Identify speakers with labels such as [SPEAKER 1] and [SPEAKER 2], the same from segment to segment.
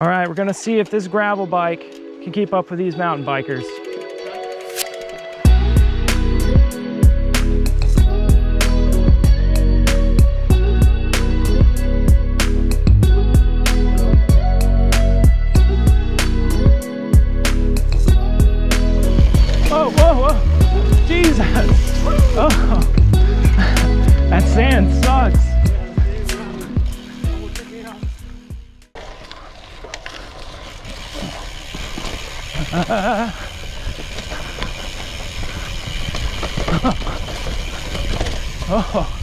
[SPEAKER 1] All right, we're gonna see if this gravel bike can keep up with these mountain bikers. Oh.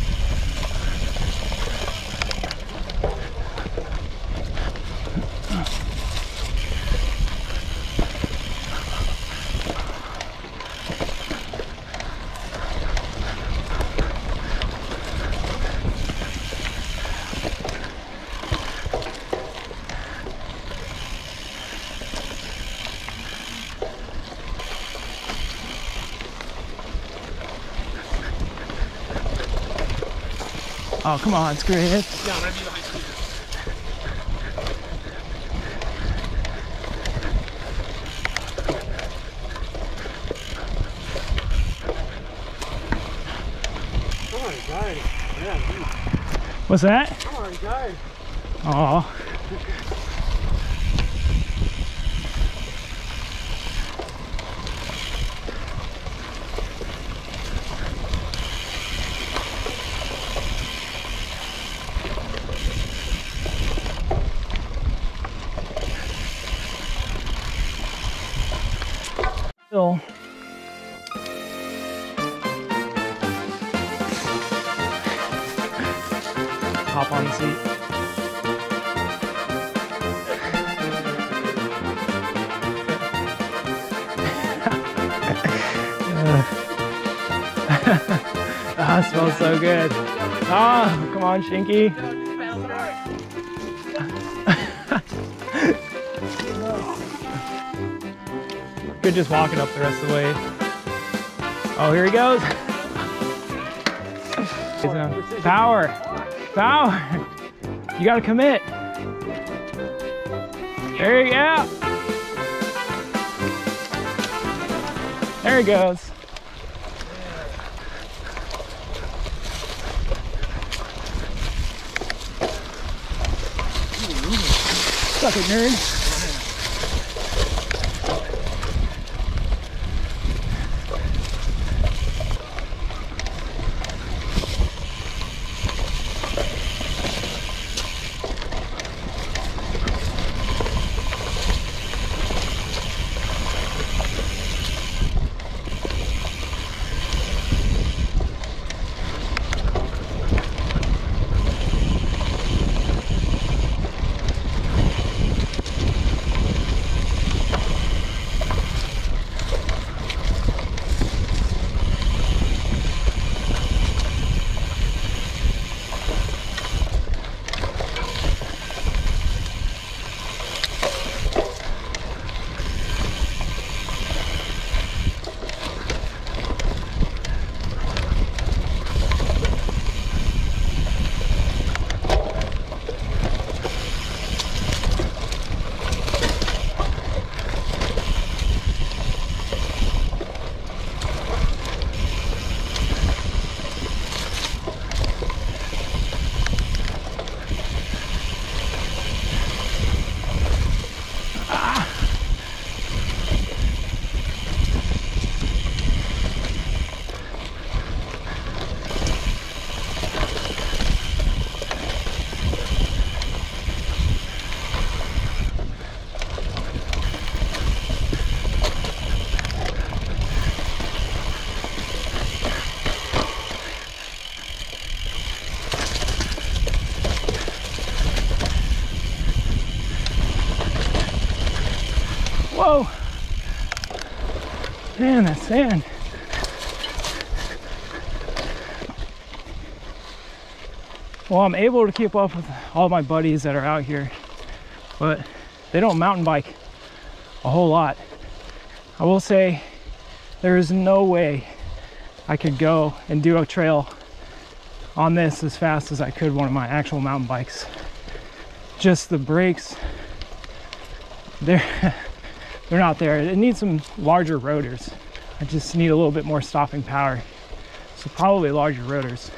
[SPEAKER 1] Oh, come on, screw it.
[SPEAKER 2] Yeah, I'm gonna be behind you. I'm already dying. Yeah, dude.
[SPEAKER 1] What's that?
[SPEAKER 2] I'm already dying.
[SPEAKER 1] Oh. Hop on the seat. Ah, smells so good. Ah, come on, Shinky. Good just walking up the rest of the way. Oh, here he goes. Power. Power. You gotta commit. There you go. There he goes. Suck it, nerd. Man, that sand. Well, I'm able to keep up with all my buddies that are out here, but they don't mountain bike a whole lot. I will say there is no way I could go and do a trail on this as fast as I could one of my actual mountain bikes. Just the brakes they're they're not there. It needs some larger rotors. I just need a little bit more stopping power. So probably larger rotors.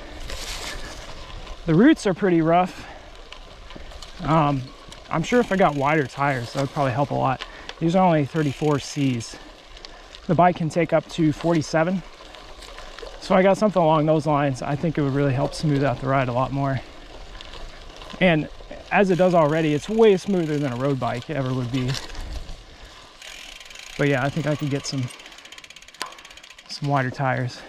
[SPEAKER 1] The roots are pretty rough. Um, I'm sure if I got wider tires, that would probably help a lot. These are only 34 Cs. The bike can take up to 47. So I got something along those lines. I think it would really help smooth out the ride a lot more. And as it does already, it's way smoother than a road bike ever would be. But yeah, I think I could get some some wider tires.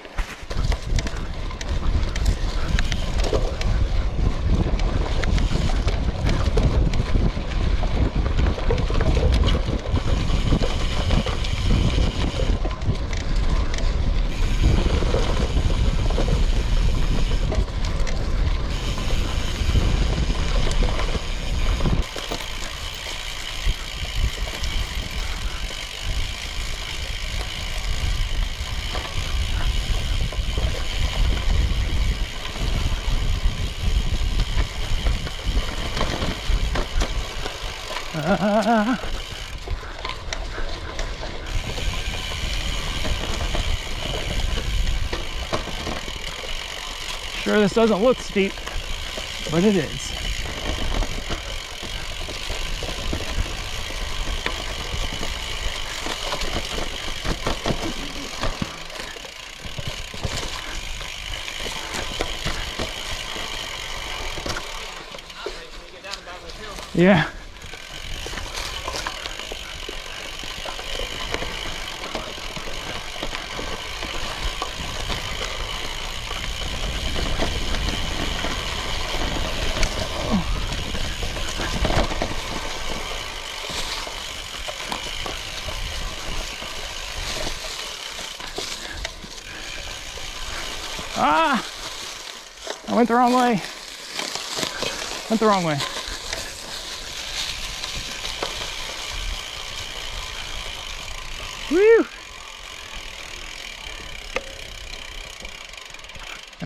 [SPEAKER 1] Sure, this doesn't look steep, but it is. Yeah. Ah! I went the wrong way. Went the wrong way. Woo!